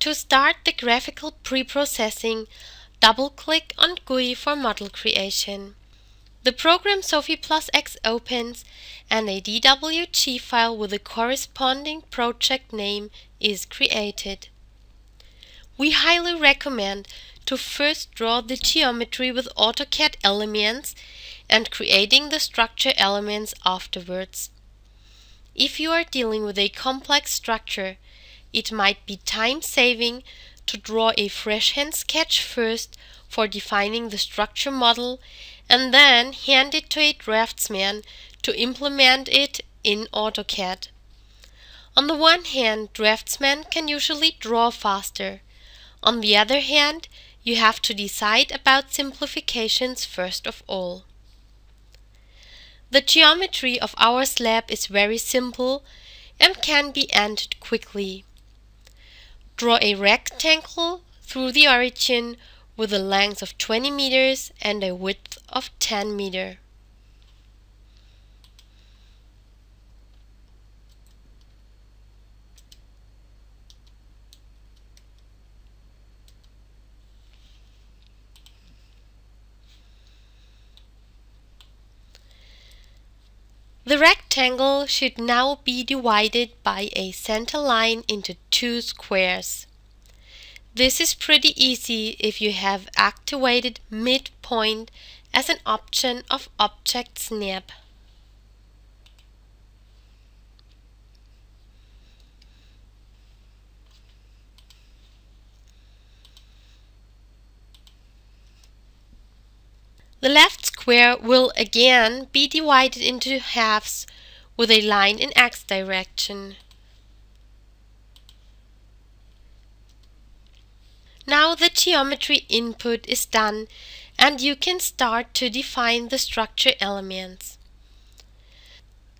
To start the graphical preprocessing, double-click on GUI for model creation. The program SOFiPLUS X opens and a DWG file with the corresponding project name is created. We highly recommend to first draw the geometry with AutoCAD elements and creating the structure elements afterwards. If you are dealing with a complex structure, it might be time-saving to draw a fresh hand sketch first for defining the structure model and then hand it to a draftsman to implement it in AutoCAD. On the one hand, draftsmen can usually draw faster. On the other hand, you have to decide about simplifications first of all. The geometry of our slab is very simple and can be ended quickly. Draw a rectangle through the origin with a length of 20 meters and a width of 10 meter. The rectangle should now be divided by a center line into two squares. This is pretty easy if you have activated midpoint as an option of Object Snap. The left square will again be divided into halves with a line in x direction. Now the geometry input is done and you can start to define the structure elements.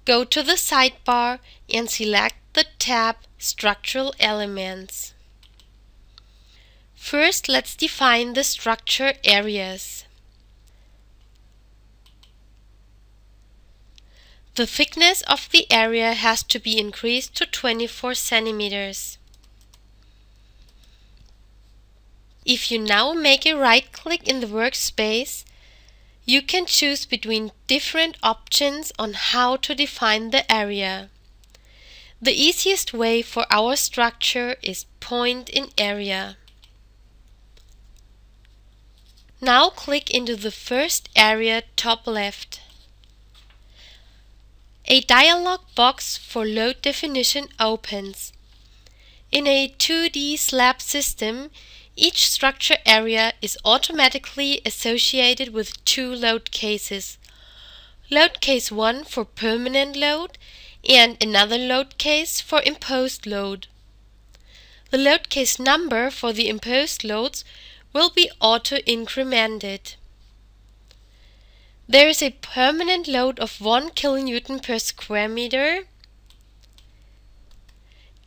Go to the sidebar and select the tab Structural Elements. First let's define the structure areas. The thickness of the area has to be increased to 24 centimeters. If you now make a right click in the workspace, you can choose between different options on how to define the area. The easiest way for our structure is point in area. Now click into the first area top left. A dialog box for load definition opens. In a 2D slab system, each structure area is automatically associated with two load cases. Load case 1 for permanent load and another load case for imposed load. The load case number for the imposed loads will be auto-incremented. There is a permanent load of 1 kN per square meter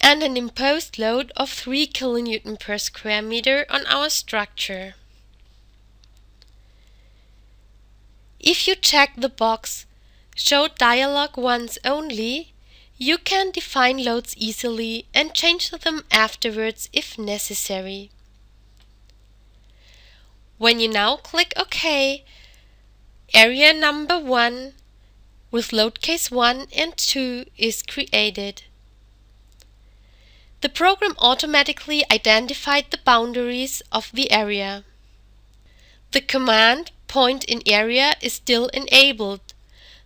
and an imposed load of 3 kN per square meter on our structure. If you check the box Show dialog once only, you can define loads easily and change them afterwards if necessary. When you now click OK, area number 1 with load case 1 and 2 is created. The program automatically identified the boundaries of the area. The command point in area is still enabled.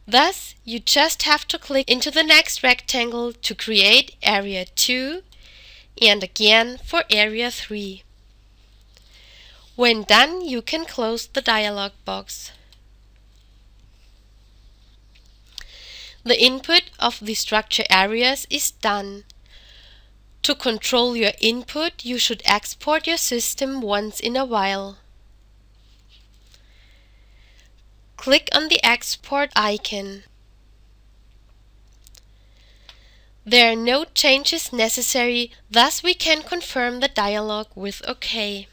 Thus, you just have to click into the next rectangle to create area 2 and again for area 3. When done, you can close the dialog box. The input of the structure areas is done. To control your input, you should export your system once in a while. Click on the export icon. There are no changes necessary, thus we can confirm the dialog with OK.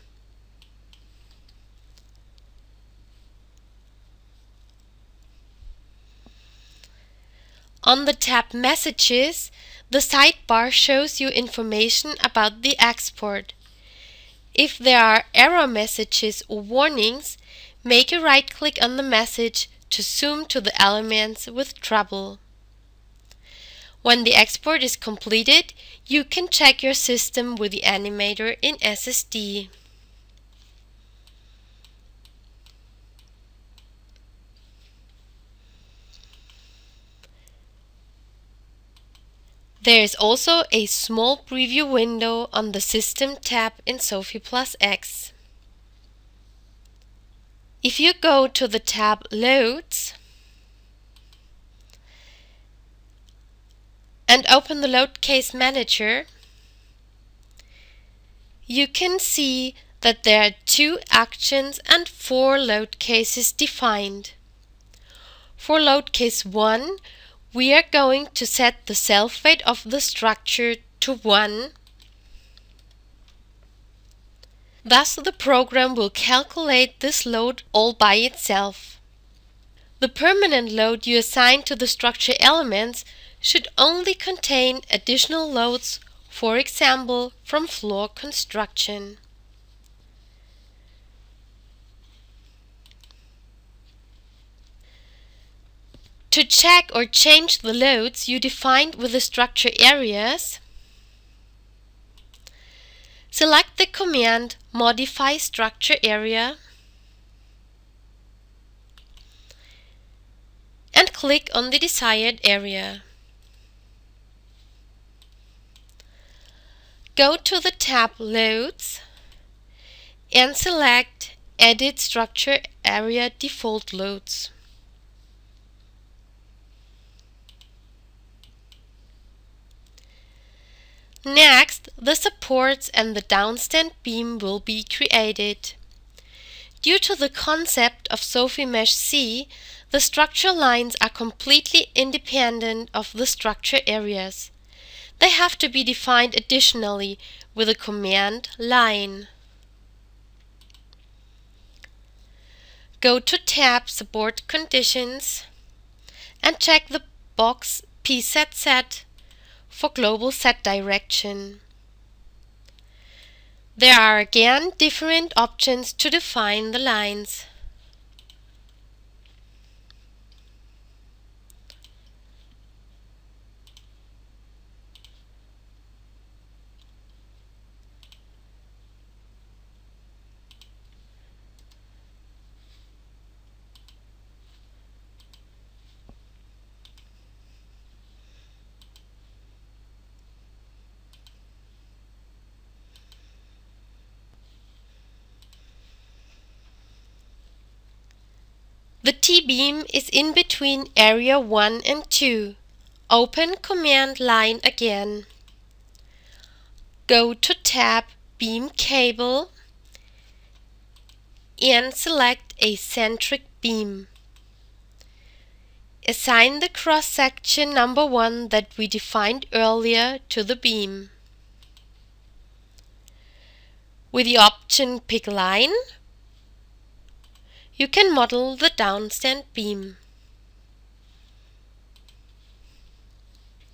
On the tab Messages, the sidebar shows you information about the export. If there are error messages or warnings, make a right click on the message to zoom to the elements with trouble. When the export is completed, you can check your system with the animator in SSD. There is also a small preview window on the System tab in SOFiPLUS X. If you go to the tab Loads and open the Load Case Manager, you can see that there are two actions and four load cases defined. For load case 1, we are going to set the self weight of the structure to 1. Thus the program will calculate this load all by itself. The permanent load you assign to the structure elements should only contain additional loads, for example from floor construction. To check or change the loads you defined with the structure areas, select the command Modify Structure Area and click on the desired area. Go to the tab Loads and select Edit Structure Area Default Loads. Next, the supports and the downstand beam will be created. Due to the concept of SOFiMSHC, the structure lines are completely independent of the structure areas. They have to be defined additionally with the command line. Go to tab Support Conditions and check the box PZZ for global set direction. There are again different options to define the lines. The T-beam is in between area 1 and 2. Open command line again. Go to tab Beam Cable and select a centric beam. Assign the cross-section number 1 that we defined earlier to the beam. With the option Pick Line, you can model the downstand beam.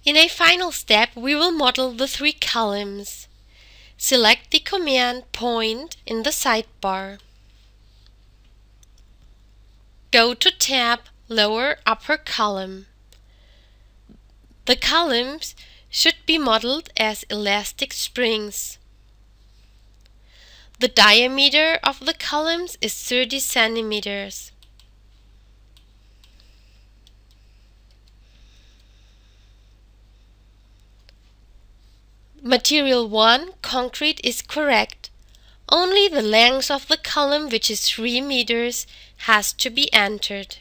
In a final step, we will model the three columns. Select the command point in the sidebar. Go to tab Lower Upper Column. The columns should be modeled as elastic springs. The diameter of the columns is 30 centimeters. Material 1, concrete, is correct. Only the length of the column, which is 3 meters, has to be entered.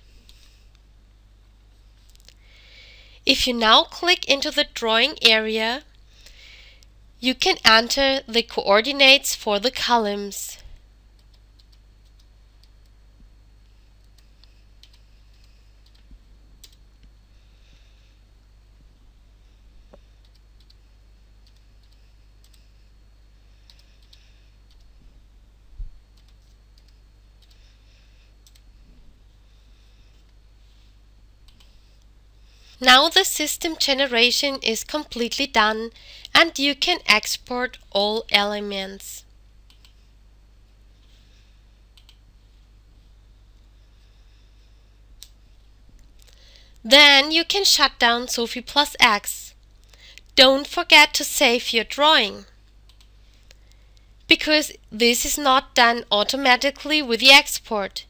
If you now click into the drawing area, you can enter the coordinates for the columns. Now the system generation is completely done and you can export all elements. Then you can shut down SOFiPLUS X. Don't forget to save your drawing. Because this is not done automatically with the export.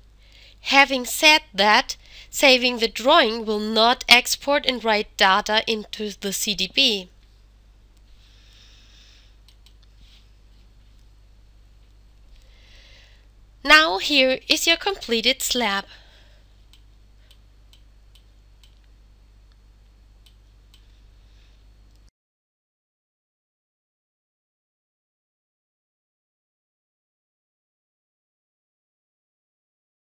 Having said that, saving the drawing will not export and write data into the CDB. Here is your completed slab.